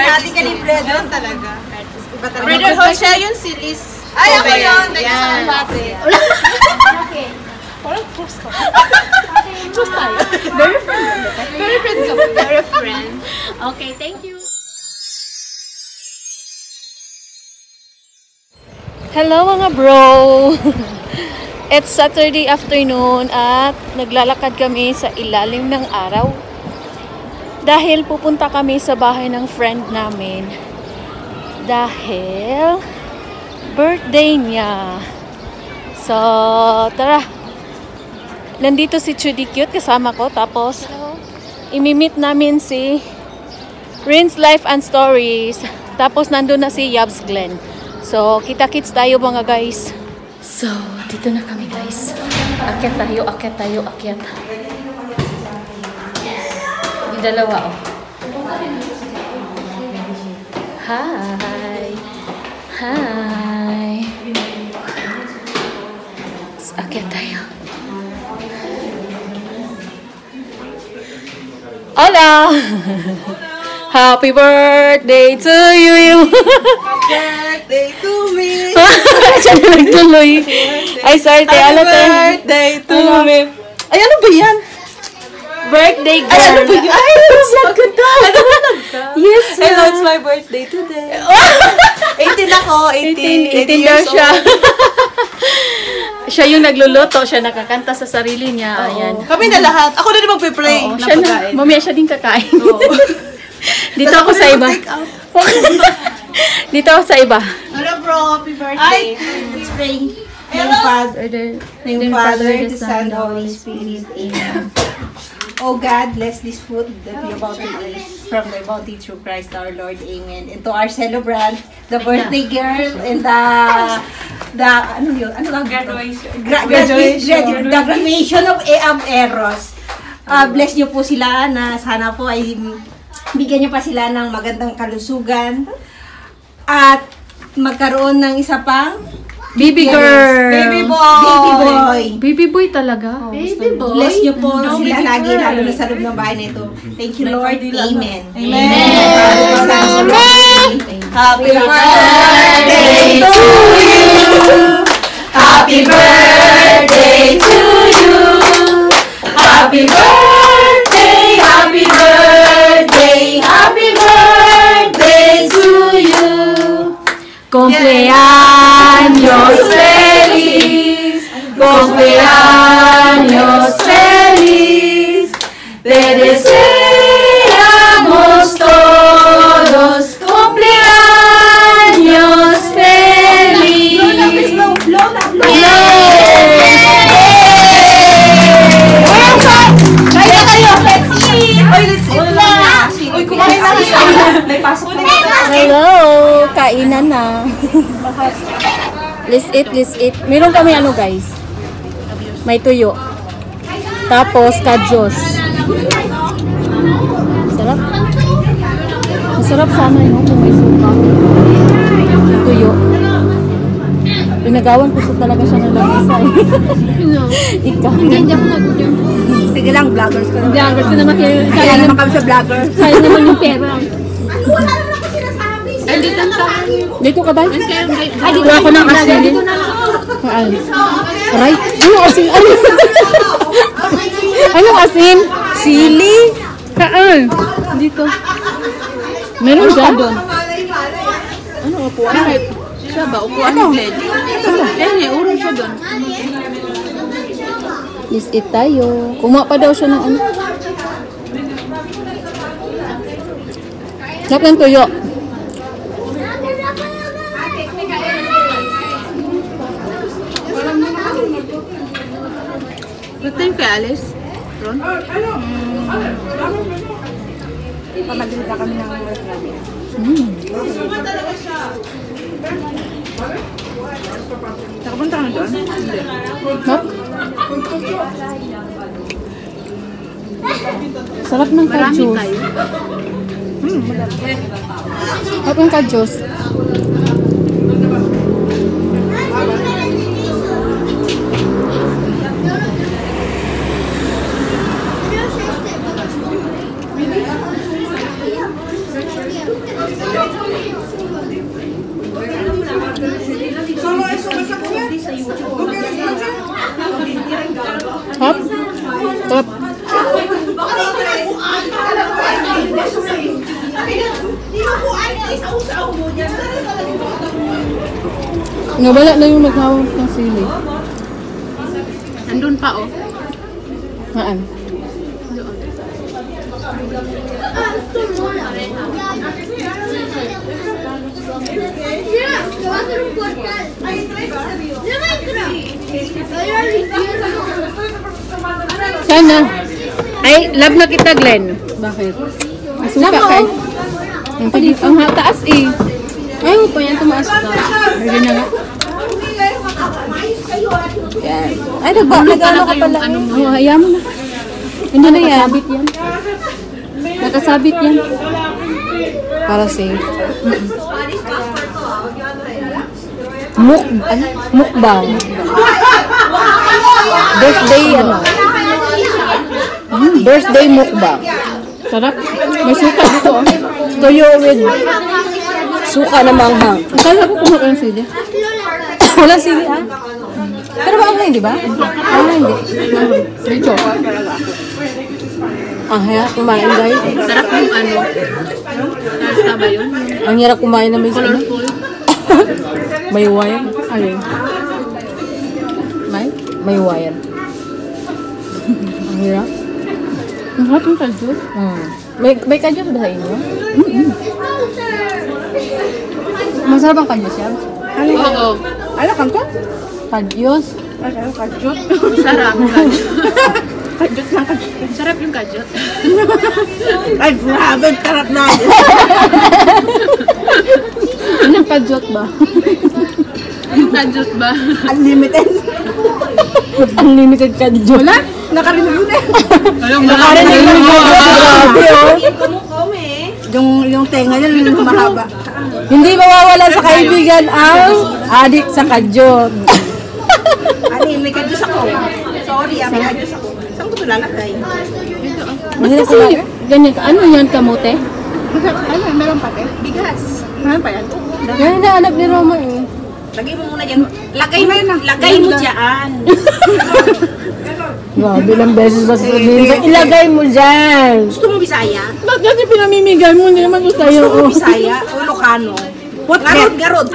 natin kay Fredo. Yun talaga. Brother Ho, siya yun si Liz. Ay, ako yun. Thank you so much. Okay. Parang close ka. Close tayo. Very friend. Very friend ka. Very friend. Okay, thank you. Hello mga bro! It's Saturday afternoon at naglalakad kami sa ilalim ng araw. Dahil pupunta kami sa bahay ng friend namin. Dahil birthday niya. So, tara. Nandito si Chudy Cute kasama ko. Tapos, imimit namin si Rin's Life and Stories. Tapos, nandun na si Yabs Glenn. So, kita-kits tayo mga guys. So, dito na kami guys. Akyat tayo, akyat tayo, akyat. Yung dalawa oh. Hi! Hi! Akyat tayo. Hola! Happy birthday to you! Birthday to me. Siya na nagtuloy. Ay, sorry, te. Ano, te? birthday to me. Ay, ano ba yan? Birthday girl. Ay, ano ba yan? Ay, vlog ko to. Yes, Hello, it's my birthday today. 18 ako, 18. 18, 18 daw siya. siya yung nagluluto. Siya nakakanta sa sarili niya. Ayan. Kami na lahat. Ako na din magpe-pray. Oo, siya na, mamaya siya din kakain. Dito ako sa iba. Dito ako sa iba. Hello, bro. Happy birthday. Let's pray. Name Father, name Father, the Son, the Holy Spirit. Amen. Oh God, bless this food that we about to eat from the bounty through Christ our Lord. Amen. And to our celebrant, the birthday girl, and the the ano yun? Ano lang? Graduation. Gra- graduation. The graduation of Eam Eros. Ah, bless niyo po sila na sana po ay bigyan niyo pa sila ng magandang kalusugan at magkaroon ng isa pang Baby girl. Baby boy. Baby boy. Talaga. Baby boy. Bless niyo po sila lagi, lalo na sa loob ng bahay na ito. Thank you, Lord. Amen. Amen. Happy birthday to you. Happy birthday to you. Happy birthday, happy birthday, happy birthday to you. Cumpleaños feliz. Cumpleaños feliz. Te deseamos todos cumpleaños feliz. Kaya kayo, let's eat! Oy, let's eat na! Uy, kumain na tayo. May pasok na Hello! Kainan na. let's eat, let's eat. Meron kami ano guys. May tuyo. Tapos kadyos. Sarap. Masarap sana yun kung may suka. Tuyo. Pinagawan ko sa talaga siya ng lamesa eh. Ikaw. Hindi ako nag Sige lang, vloggers ko na. Vlogger ko naman. Kaya naman kami sa vlogger. Sayang naman yung pera. Dito ka ba? Ay, dito ng asin. Dito na lang. Saan? Aray? Ano asin? Ano? Anong asin? Sili? Saan? Dito. Meron dyan. doon. Ano, upuan? Siya ba? Upuan ni? Yan eh, urong siya doon. Let's eat tayo. Kuma pa daw siya ng ano. Sarap ng tuyo. What time kay Alice? Ron? Pamaganda kami ng work namin. Nakapunta ka na doon? Hindi. Sarap. Sarap ng Marami kadyos. kayo. Sarap ng kadyos. Nawala na yung naghawak ng sili. Andun pa oh. Maan? Sana. Ay, love na kita, Glenn. Bakit? Suka kay. Ang talit. Ang ha- taas eh. Ay, pa yan tumaas ka. Pwede na nga. Yan. Ay, nagba, nag-ano ka pala. Ano mo? Oh, hayaan mo na. Hindi na yan. Nakasabit yan. Nakasabit yan. Para safe. Muk, ano? Mukbang. Birthday, ano? Hmm, Birthday mukbang. Sarap. May suka dito oh. Toyo with suka na manghang. Akala ko kumakain sila. Wala sili ah. Pero maanghang, di ba? Ah, hindi. Medyo. Ang hirap kumain guys. Sarap yung ano. Nasa ba yun? Ang hirap kumain na may. Colorful. May wire. Alin? May? May wire. Ang hirap. Ang hot yung kaldo. Hmm. May, may kadyos ba sa inyo? Masarap ang kadyos yan? Oo. Ano kang to? Kadyos. Sarap. Kajot lang kajot. Sarap yung kajot. Ay, grabe, tarap na. Anong kadyot ba? Yung kajot ba? Unlimited. Unlimited kadyot. Wala? Nakarinig yun eh. Nakarinig mo Grabe oh. Yung, yung tenga niya, mahaba. Hindi mawawala sa kaibigan ang adik sa kadyot. Ani, may kadyos ako. Sorry, ah, may kadyos ako. Saan ko ito lalagay? Mahirap Kasi, ganyan ka. Ano yan, kamote? Ano, meron pa, te? Bigas. Meron pa yan? Yan na anak ni Roma eh. Lagay mo muna dyan. Lagay mo, lagay mo dyan. Grabe ilang beses ba sasabihin sa ilagay mo dyan. Gusto mo Bisaya? Ba't kasi pinamimigay mo? Hindi naman gusto. Gusto mo Bisaya o Ilocano? What garod, garod.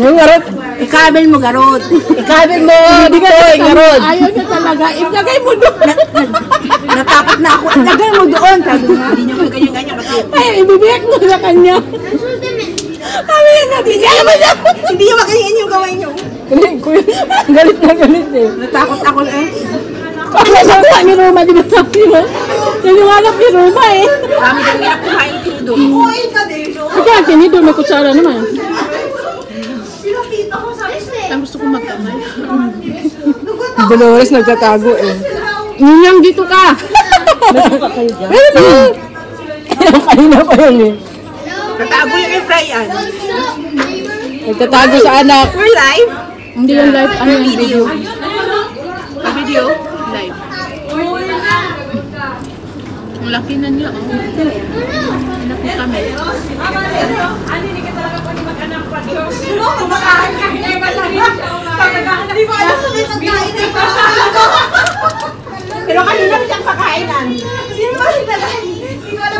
Yung garot. Ikabel mo garod. Ikabin mo dito, garot. Ayaw niya talaga. Ilagay mo doon. Natakot na ako. Lagay mo doon. Sabi nga. Hindi niyo kayo ganyan-ganyan kasi. Ay, ibibigay mo sa kanya. Sabi nga natin. Hindi naman na. Hindi niyo maganyan yung gawin niyo. Galit ko yun. Galit na galit eh. Natakot ako eh. Pag nalawa ni Roma, di ba sabi mo? Naniwala ni Roma eh. Marami kang hirap kumain tinido. Uy, kadero. Ikaw, tinido, may kutsara naman. Ang gusto ko magkamay. Dolores nagtatago eh. Ninyang dito ka. Pero pa Kanina pa yun eh. Natago yung i-fryan. Nagtatago sa anak. We're live. Hindi yung live, ano yung video? Ang video? Live. Ang laki na nila, oh. Anak ko kami. Pero kanina siyang pakainan. Sino ba si Dalai?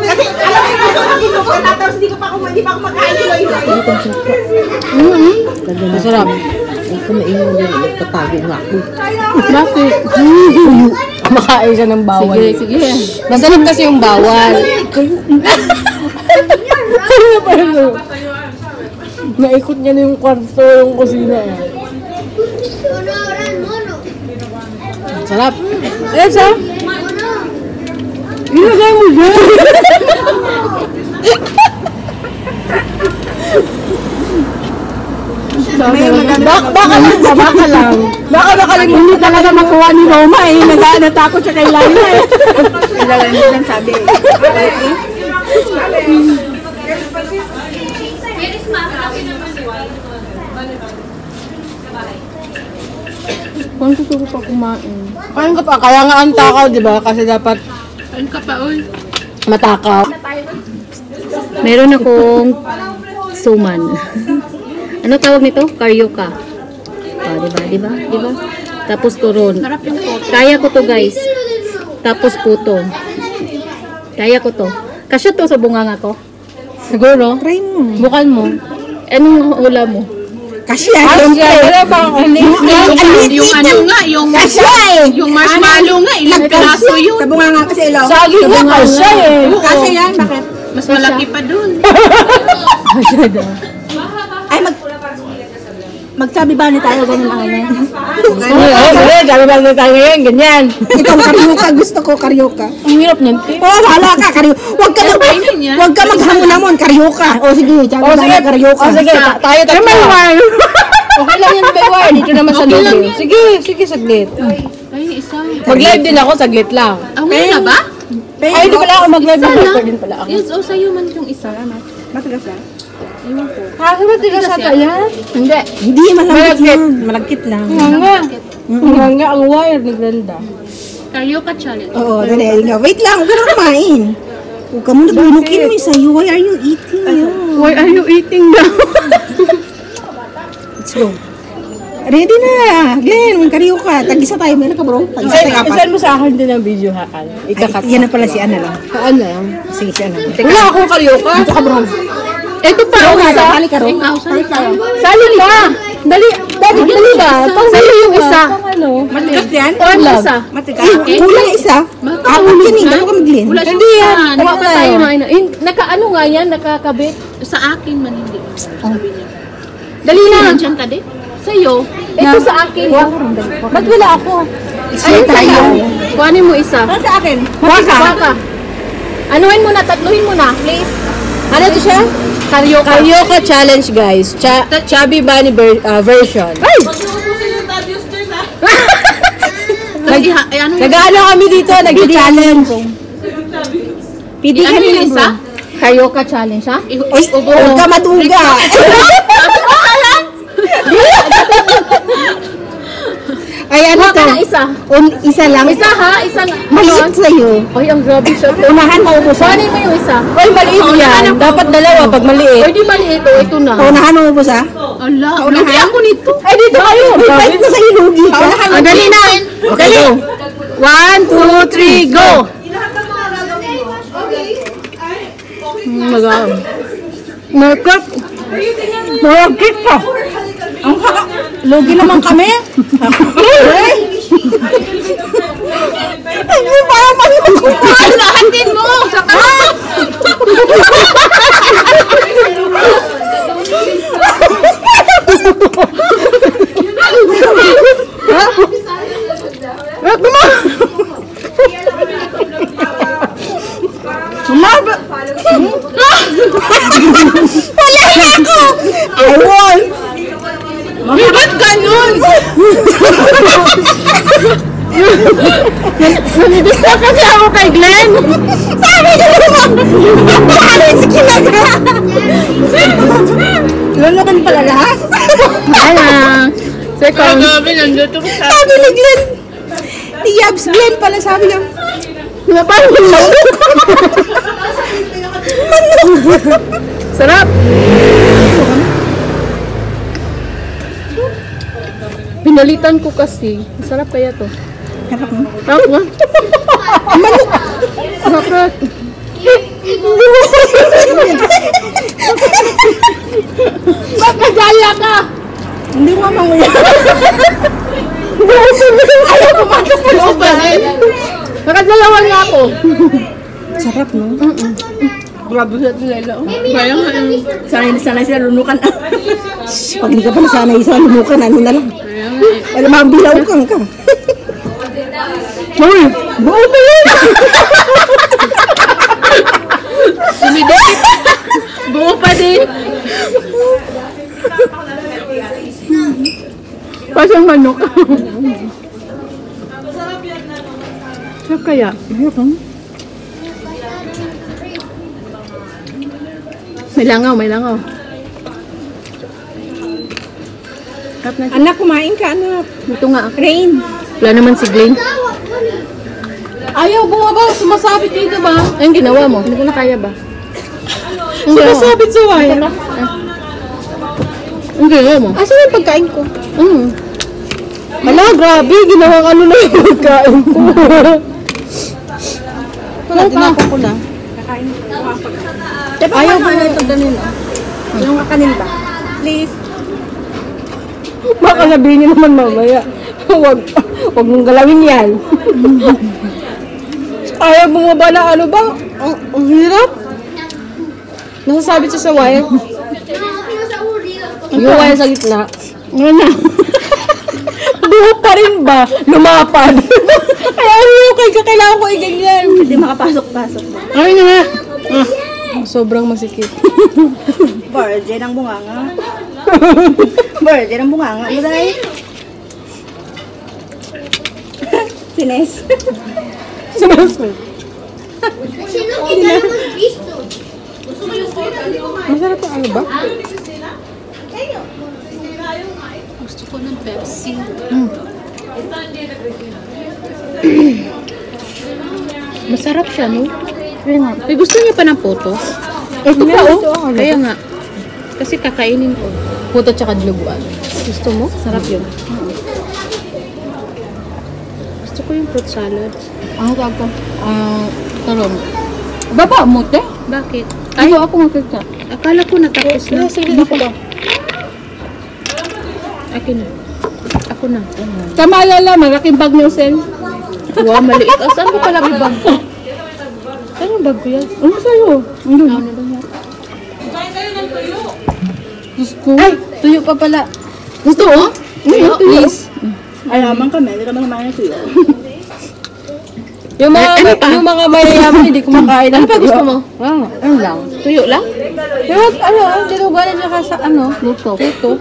Kasi alam mo yung gusto ko ko tapos hindi ko pa ako hindi pa ako makain ko yun. Masarap. Bakit? Makain siya ng bawal. Sige, sige. Masarap kasi yung bawal. Ano pa yun? Naikot niya na yung kwarto, yung kusina. eh. Sarap. Ayan sa? Ilagay mo dyan. Bak baka lang, baka lang. Baka nakalimutan Hindi talaga makuha ni Roma eh. Nag- natakot siya kay Laila eh. Ilalagay mo lang sabi. Kung gusto ko pa kumain. Kain ka pa, kaya nga ang takaw, di ba? Kasi dapat Kain ka pa, oy. matakaw. Meron akong suman. Ano tawag nito? Karyoka. Oh, di ba? Di ba? Di ba? Tapos turon. Kaya ko to, guys. Tapos puto. Kaya ko to. Kasya to sa bunganga ko. Siguro. Try mo. Bukan mo. Anong ula mo? Kasya, siyempre. Yung, yung ano nga, yung, Kasya eh. yung marshmallow nga, ilang piraso yun. Sabunga nga kasi ilaw. Sagi nga kasya eh. Kasi yan, bakit? Mas malaki pa dun. Ay, mag... Magsabi ba ni tayo ganun ang ano? Oo, sige, sabi ba na tayo ngayon, ganyan. Ikaw, karyoka. Gusto ko, karyoka. Ang hirap niyan, te. Oo, wala ka, karyoka. Huwag ka mag... Huwag ka maghamon-hamon, karyoka. O sige, sabi O ba sige, na karyoka. o sige, ta- tayo tatlo. Okay lang yan, Bewar. Dito naman sa lobby. Sige, sige, saglit. Ay, isa. Mag-live din ako, saglit lang. Ah, wala na ba? Ay, hindi pala ako mag-live. Pala ako. Yes, o sa'yo man yung isa. Matigas lang. Kaso ba tigas ata yan? Hindi. Hindi, malagkit lang. Malagkit lang. Nga. Nga nga, ang wire ni Glenda. Karaoke challenge. Oo, dali. nga. Wait lang, huwag ka na kumain. Huwag ka muna binukin mo sa'yo. Why are you eating? Why are you eating now? Let's go. Ready na. Glenn, may karyoka. Tag-isa tayo. Meron ka bro? Tag-isa tayo apat. Isan mo sa akin din ang video, Haan. Ay, Ikakat. yan na pala si Ana lang. Haan lang. Sige, si Ana. Wala akong karyoka. Ito ka bro. Ito pa, ang isa. dali ka ro. Sali ka. Dali, dali, dali ba? Sali yung isa. Ano? Matigas yan? Or isa. Matigas. Kulang isa. Apat yan eh. Dalawa ka mag-Glenn. Wala Hindi yan. Kuha pa tayo. Naka ano nga yan? Nakakabit. Sa akin man hindi. Niya. Dali na. Nandiyan ka din? Sa'yo. Ito sa akin. Ba't wala ako? Ayun tayo. Kuhanin mo isa. Para sa akin. Baka. Baka. Anuhin mo na, tatluhin mo na, please. Ano to siya? Karaoke. Karaoke challenge, guys. Cha Chubby Bunny ver- uh, version. Ay! Nag, ay, ano yun? Nag-ano kami dito, nag-challenge. Pidi ka Ano yung nila isa? bro. Karaoke challenge, ha? Oy, huwag ka maduga. Ay, ano Kuha to? ka ng isa. Un, isa lang. Isa ha? Isang Maliit sa'yo. Ay, ang grabe siya. Unahan mo siya. Kuhanin mo yung isa. Ay, maliit yan. Dapat dalawa pag maliit. Ay, di maliit. O, ito na. Unahan mo siya. Ala, lugi ako nito. Ay, dito kayo. Bait na sa'yo, lugi ka. Ang dali na. Okay, go. One, two, three, go. Magam. Markup. Markup ka. Ang haka. Lugi naman kami. Ay! Hindi pa naman Ay, lahatin mo! Saka, Sumaba. Wala na ako. I won. Ba't ganun? Nanidista kasi ako kay Glenn. Sabi ko naman. Paano si Kilaga? Lulukan pala lahat. Ano? Second. Grabe, nandito ko sa... Sabi ni Glenn. Ni Yabs Glenn pala sabi niya. Paano yung Sarap. Pinalitan ko kasi. Masarap kaya to. Harap mo. Sarap nga. Bakit? Bakit gaya ka? Hindi mo manguya. Ayaw pumasok sa loob ba? Nakadalawa nga ako. Sarap, no? Grabe sa nila. Kaya nga, yung- Sanay na sanay sila lunukan. Pag hindi ka pa nasanay sa lunukan, ano na lang. eh. Alam mo, bilaw kang ka. Uy! Buo pa yun! Sumidikit. Buo pa din. Pasang manok. Sarap kaya? May langaw, may langaw. Anak, kumain ka, anak. Ito nga. Rain. Wala naman si Glenn. Ayaw, bumaba. Sumasabit dito ba? Ayun, ginawa mo. Hindi ko na kaya ba? Sumasabit sa wire. Ang ginawa mo? Asan yung pagkain ko? Mm. Ala, grabe. Ginawang ano na yung pagkain ko. Wala, tinapon ko na. Ayaw ba na ito ganun? Yung kanin ba? Please. Baka sabihin niyo naman mamaya. Huwag, huwag mong galawin yan. Ayaw bumaba na ano ba? Ang, ang hirap. Nasasabi siya sa wire. Yung wire sa gitna. Ano na? Buhok pa rin ba? Lumapad. Kay kailangan ko i-ganyan. Hindi makapasok-pasok. Ay na nga. Ah, sobrang masikip. Virgin ang bunganga. Virgin ang bunganga. Ano dahil? Sines. Sinasok. Masarap yung ano ba? Gusto ko ng Pepsi. Masarap siya, no? Kaya nga. May gusto niyo pa ng photo? Ito pa oh. Kaya nga. Kasi kakainin ko. Puto tsaka dinuguan. Gusto mo? Sarap yun. Gusto ko yung fruit salad. Ano tawag ko? Ah, tarong. Baba mo, te. Bakit? Ay, ako makita. Akala ko natapos na. sige ako ba? Akin na. Ako na. Tama lala, malaking bag ni Osel. Wow, maliit. Ah, saan mo pala may bag ko? Ano yung bag ko yan? Ano sa'yo? Ano? Ano yan? Diyos ko. Ay, tuyo pa pala. Gusto mo? Tuyo, please. Ay, naman kami. Hindi naman ito yun. Yung mga, ano pa? yung mga mayayaman hindi kumakain Ano pa tuyo. gusto mo? Ah, ano lang. Tuyo lang? Pero ano, dinuguan at saka sa ano? Luto. Ito.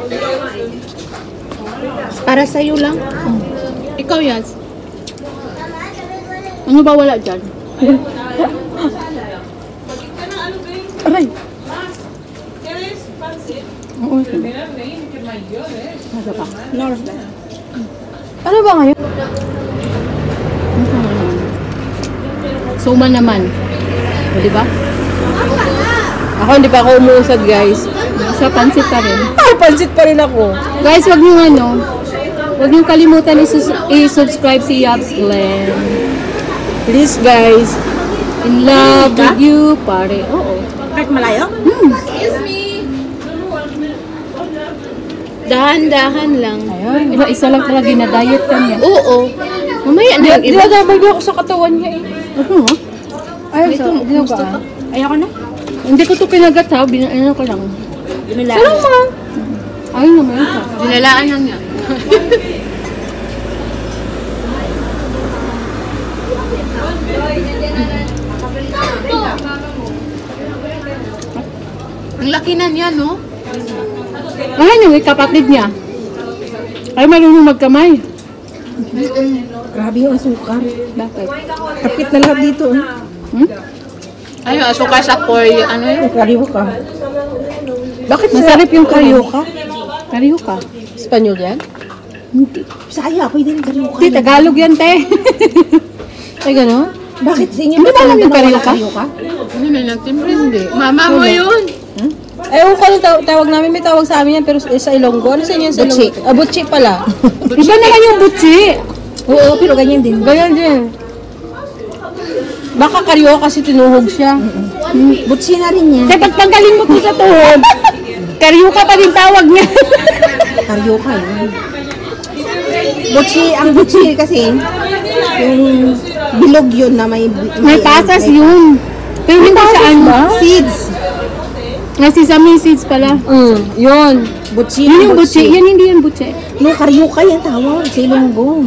Para sa'yo lang. Ikaw, Yaz. Ano ba wala dyan? Aray. Oo, ito. North ba? Ano ba ngayon? Suman naman. O, di ba? Ako hindi pa ako umuusad, guys. Sa pansit pa rin. Ay, pansit pa rin ako. Guys, wag niyo ano, wag niyo kalimutan i-subscribe si Yabs Glenn. Please, guys. In love with you, pare. Oo. Kahit malayo? Dahan-dahan lang. Ayun. Iba, isa lang talaga na diet ka niya. Oo. Mamaya na yung iba. Dinadamay ko ako sa katawan niya eh. Ano mo? Ay, Ito, so, gusto dinuguan. Ayoko na. Hindi ko to kinagat ha. Bina, ano ko lang. Salamat. Ayun naman. Binalaan lang niya. Ang laki na niya, no? Ayan yung kapatid niya. Ay, marunong magkamay. Grabe yung asukar. Bakit? Kapit na lahat dito. eh. Ayun, asuka sa pork. Ano yun? Ang kariho ka. Bakit masarap yung Kariho kariyo ka? Kariyo ka? Espanyol yan? Saya, pwede rin kariho ka. Hindi, Tagalog yan, te. Ay, gano'n? Bakit sa inyo? Hindi ba alam yung kariho ka? Ka? Ano na nagtimbre? Hindi. Mama mo yun. Ewan ko taw- tawag namin, may tawag sa amin yan, pero sa Ilonggo. Ano sa inyo sa Ilonggo? Ah, butchi pala. Iba naman yung butchi. Oo, pero ganyan din. Ganyan din. Baka karyo kasi tinuhog siya. Butsi na rin yan. Kaya pagpanggaling mo to sa tuhog, karyo ka pa rin tawag niya. Kariho ka yun. Butsi, ang butsi kasi, yung bilog yun na may... May pasas yun. Pero hindi sa ano. Seeds. May sesame seeds pala. Mm, yun. Butsi. Yun yung butchi. Yan hindi yan butchi. No, kariho ka yan tawag. Sa Ilonggo.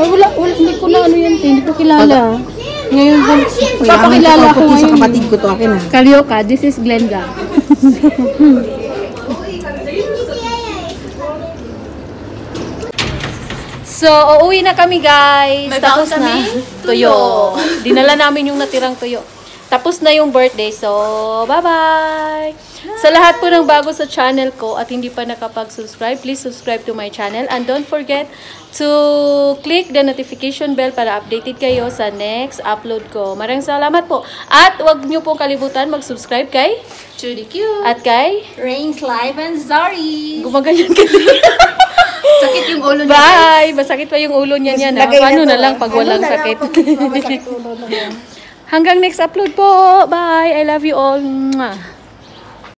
Ay, wala, wala, hindi ko na ano yan, te. hindi ko kilala. Ngayon, papakilala ko Sa ngayon. kapatid ko to akin ah. Karyoka, this is Glenda. So, uuwi na kami guys. May Tapos na. Tuyo. Dinala namin yung natirang tuyo. Tapos na yung birthday. So, bye-bye! Sa lahat po ng bago sa channel ko at hindi pa nakapag-subscribe, please subscribe to my channel. And don't forget to click the notification bell para updated kayo sa next upload ko. Maraming salamat po. At huwag niyo pong kalimutan mag-subscribe kay Judy Q. at kay Rains Live and Zari. gumaganyan ka Sakit yung ulo niya. Bye! Masakit pa yung ulo niya niya. Lagay Paano na lang ah. pag Ano walang na lang sakit? pag- Masakit ulo na yan. Hanggang next upload po. Bye! I love you all. Mwah.